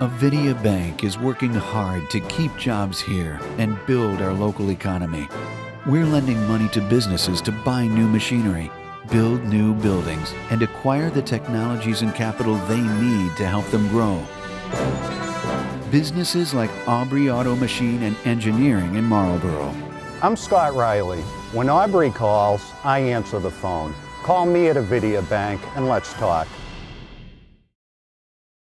Avidia Bank is working hard to keep jobs here and build our local economy. We're lending money to businesses to buy new machinery, build new buildings, and acquire the technologies and capital they need to help them grow. Businesses like Aubrey Auto Machine and Engineering in Marlboro. I'm Scott Riley. When Aubrey calls, I answer the phone. Call me at Avidia Bank and let's talk.